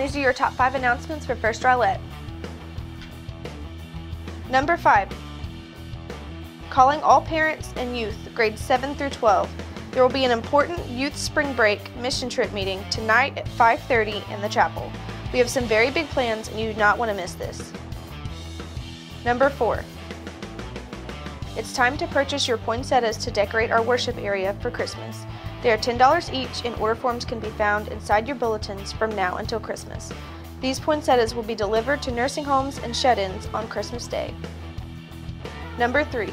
these are your top five announcements for First Rowlett. Number five, calling all parents and youth grades 7 through 12. There will be an important youth spring break mission trip meeting tonight at 5.30 in the chapel. We have some very big plans and you do not want to miss this. Number four, it's time to purchase your poinsettias to decorate our worship area for Christmas. They are $10 each and order forms can be found inside your bulletins from now until Christmas. These poinsettias will be delivered to nursing homes and shut-ins on Christmas Day. Number 3.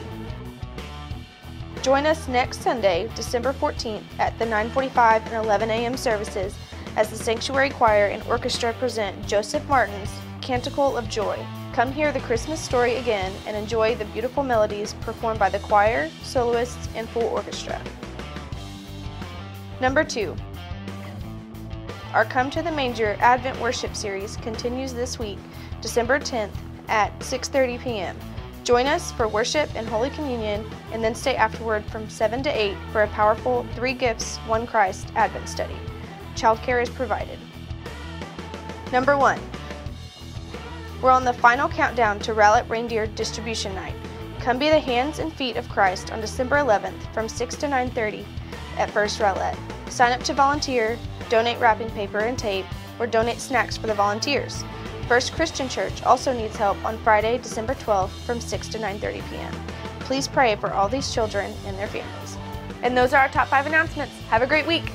Join us next Sunday, December 14th at the 9:45 and 11 a.m. services as the Sanctuary Choir and Orchestra present Joseph Martin's Canticle of Joy. Come hear the Christmas story again and enjoy the beautiful melodies performed by the choir, soloists, and full orchestra. Number 2. Our Come to the Manger Advent Worship Series continues this week, December 10th at 6.30 p.m. Join us for worship and Holy Communion and then stay afterward from 7 to 8 for a powerful Three Gifts, One Christ Advent study. Childcare is provided. Number 1. We're on the final countdown to Rowlett Reindeer Distribution Night. Come be the hands and feet of Christ on December 11th from 6 to 9.30 at First Rowlett. Sign up to volunteer, donate wrapping paper and tape, or donate snacks for the volunteers. First Christian Church also needs help on Friday, December 12th from 6 to 9.30 p.m. Please pray for all these children and their families. And those are our top five announcements. Have a great week.